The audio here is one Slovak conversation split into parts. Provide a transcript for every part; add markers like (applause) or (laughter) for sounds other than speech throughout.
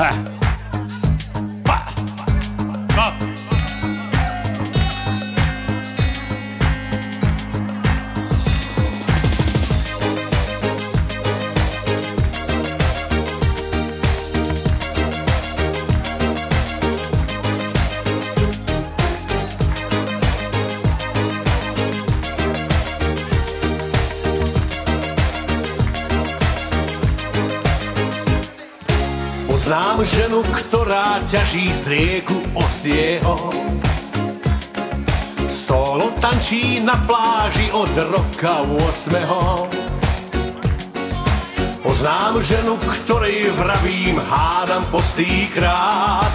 ¡Ja! Poznám ženu, ktorá ťaží z rieku osieho. Solo tančí na pláži od roka 8. Poznám ženu, ktorej vravím, hádam postýkrát.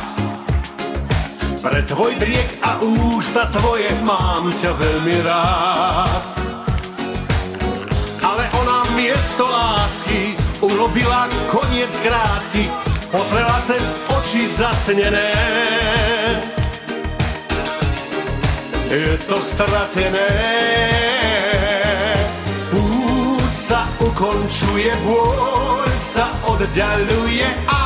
Pre tvoj driek a ústa tvoje mám ťa veľmi rád. Ale ona miesto lásky urobila koniec krátky, pozrela cez oči zasnené. Je to strasené, púd sa ukončuje, bôľ sa oddialuje a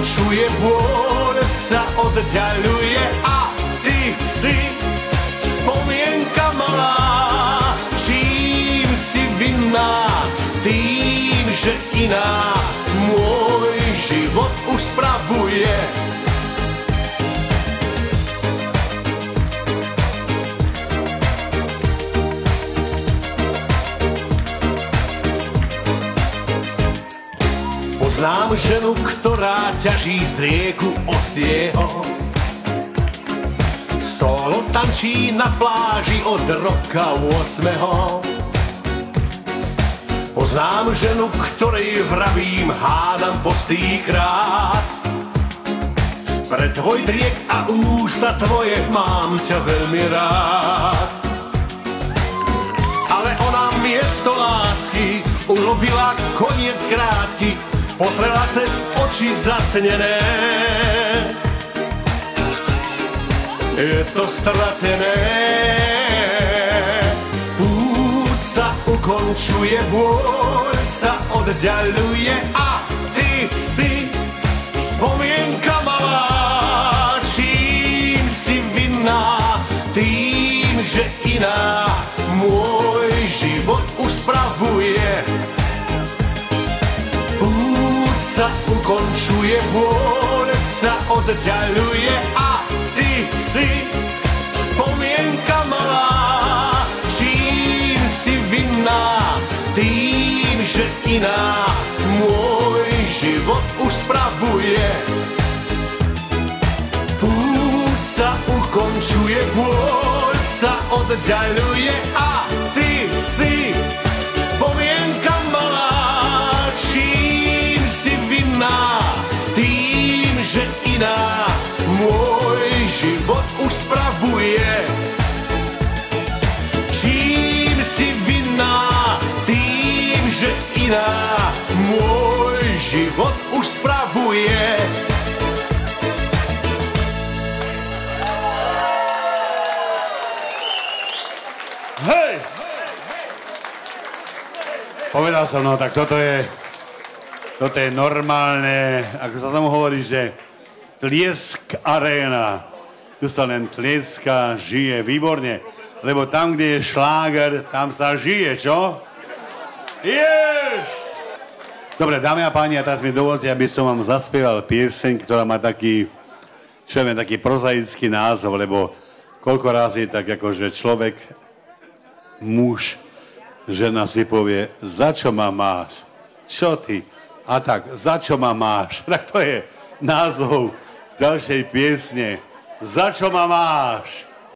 ukončuje, bôľ sa oddialuje a ty si spomienka malá, čím si vinná, tým, že iná. Môj život uspravuje. Poznám ženu, ktorá ťaží z rieku osieho. Solo tančí na pláži od roka 8. Poznám ženu, ktorej vravím, hádam postýkrát. Pre tvoj driek a ústa tvoje mám ťa veľmi rád. Ale ona miesto lásky urobila koniec krátky, pozrela cez oči zasnené. Je to strasené, púd sa ukončuje, bôľ sa oddialuje a ty si spomienka malá, čím si vinná, tým, že iná môj život uspravuje. Bôľ sa oddialuje a ty si spomienka malá, čím si vinná, tým, že iná môj život uspravuje. Púd sa ukončuje, bôľ sa oddialuje a ty si spomienka život uspravuje. Hej! Povedal som, no tak toto je, toto je normálne, ako sa tomu hovorí, že tliesk arena. Tu sa len tlieska, žije, výborne. Lebo tam, kde je šláger, tam sa žije, čo? Jež! Dobre, dámy a páni, a teraz mi dovolte, aby som vám zaspieval pieseň, ktorá má taký, čo ja taký prozaický názov, lebo koľko razy tak akože človek muž, žena si povie, za čo ma máš? Čo ty? A tak, za čo ma máš? (laughs) Tak to je názov ďalšej piesne. Za čo ma máš?